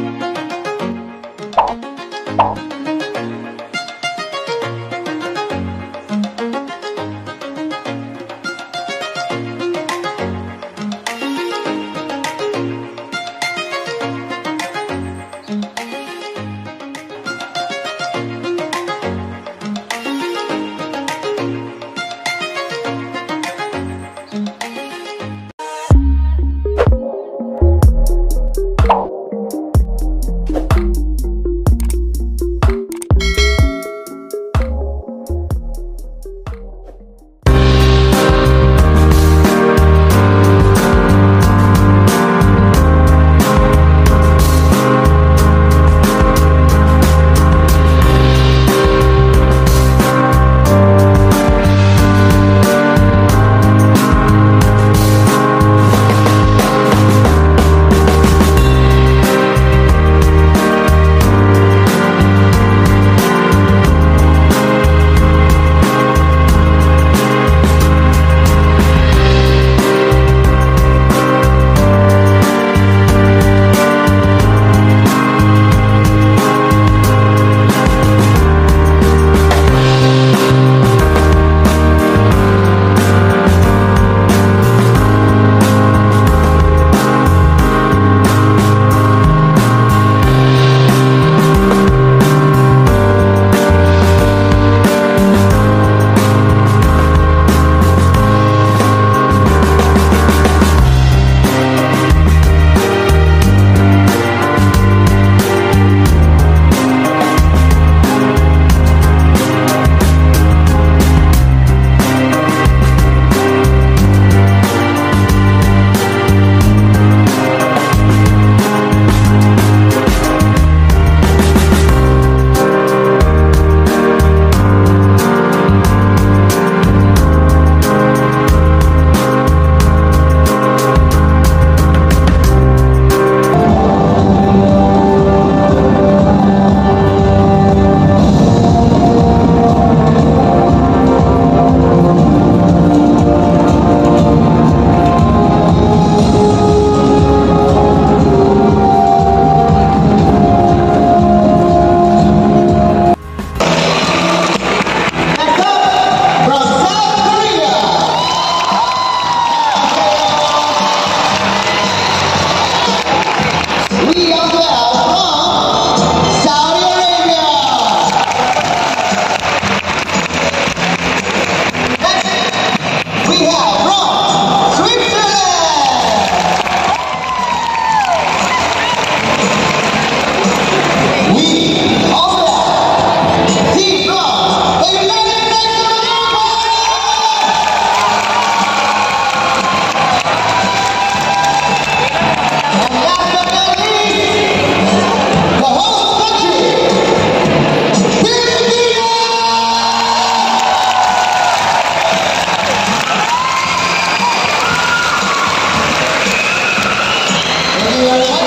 Bye. Yeah.